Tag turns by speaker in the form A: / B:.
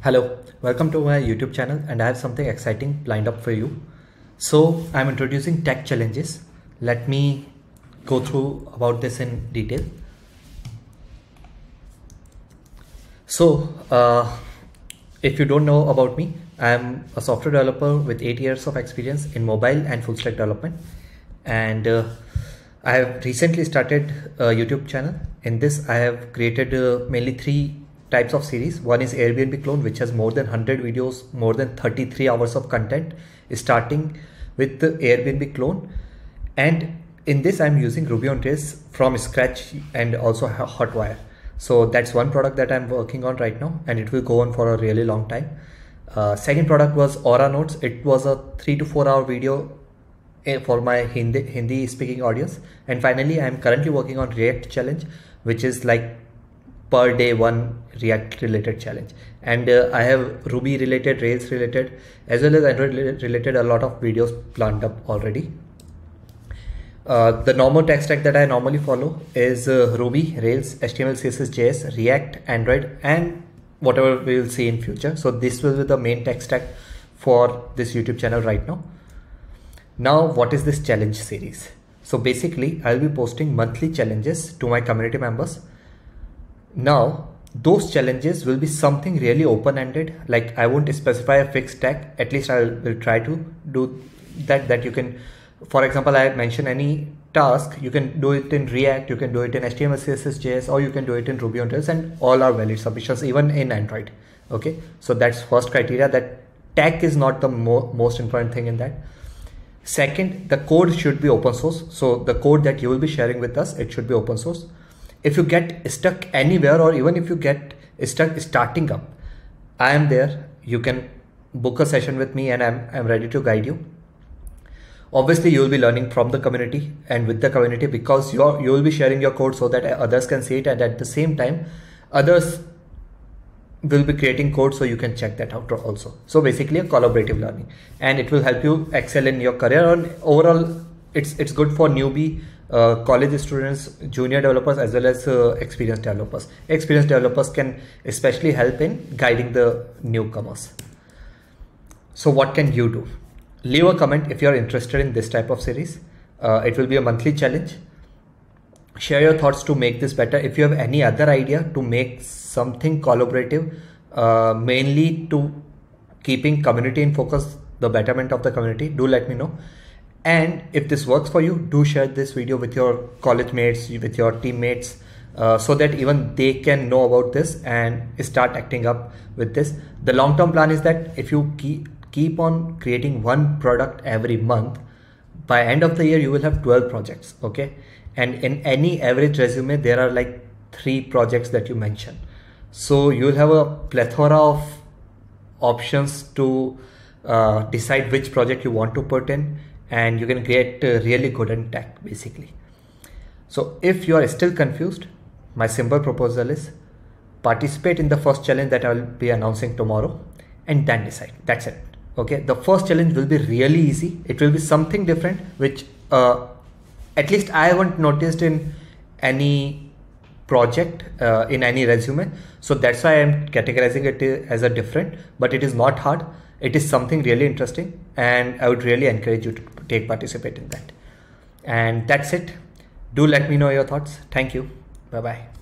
A: Hello, welcome to my YouTube channel and I have something exciting lined up for you. So I'm introducing tech challenges. Let me go through about this in detail. So uh, if you don't know about me, I'm a software developer with eight years of experience in mobile and full stack development. And uh, I have recently started a YouTube channel. In this, I have created uh, mainly three types of series. One is Airbnb clone, which has more than 100 videos, more than 33 hours of content, starting with the Airbnb clone. And in this, I'm using Ruby on Rails from scratch and also Hotwire. So that's one product that I'm working on right now, and it will go on for a really long time. Uh, second product was Aura Notes. It was a three to four hour video eh, for my Hindi, Hindi speaking audience. And finally, I'm currently working on React Challenge, which is like per day one react related challenge. And uh, i have ruby related rails related as well as android related a lot of videos planned up already. Uh, the normal tech stack that i normally follow is uh, ruby rails html css js react android and whatever we will see in future. So this will be the main tech stack for this youtube channel right now. Now what is this challenge series? So basically i'll be posting monthly challenges to my community members now, those challenges will be something really open-ended. Like I won't specify a fixed tag. At least I will try to do that. That you can, for example, I mention any task. You can do it in React. You can do it in HTML, CSS, JS, or you can do it in Ruby on Rails, and all are valid submissions, even in Android. Okay, so that's first criteria. That tag is not the mo most important thing in that. Second, the code should be open source. So the code that you will be sharing with us, it should be open source if you get stuck anywhere or even if you get stuck starting up i am there. You can book a session with me and i'm, I'm ready to guide you. Obviously you will be learning from the community and with the community because you're you will be sharing your code so that others can see it and at the same time others will be creating code so you can check that out also. So basically a collaborative learning and it will help you excel in your career and overall it's it's good for newbie uh, college students, junior developers, as well as uh, experienced developers. Experienced developers can especially help in guiding the newcomers. So what can you do? Leave a comment if you're interested in this type of series. Uh, it will be a monthly challenge. Share your thoughts to make this better. If you have any other idea to make something collaborative, uh, mainly to keeping community in focus, the betterment of the community, do let me know. And if this works for you, do share this video with your college mates, with your teammates, uh, so that even they can know about this and start acting up with this. The long term plan is that if you keep, keep on creating one product every month, by end of the year, you will have 12 projects. Okay. And in any average resume, there are like three projects that you mention. So you'll have a plethora of options to uh, decide which project you want to put in and you can create really good tech basically. So if you are still confused, my simple proposal is participate in the first challenge that I will be announcing tomorrow and then decide. That's it. Okay. The first challenge will be really easy. It will be something different, which uh, at least I haven't noticed in any project uh, in any resume. So that's why I'm categorizing it as a different, but it is not hard. It is something really interesting and I would really encourage you to take participate in that. And that's it. Do let me know your thoughts. Thank you. Bye bye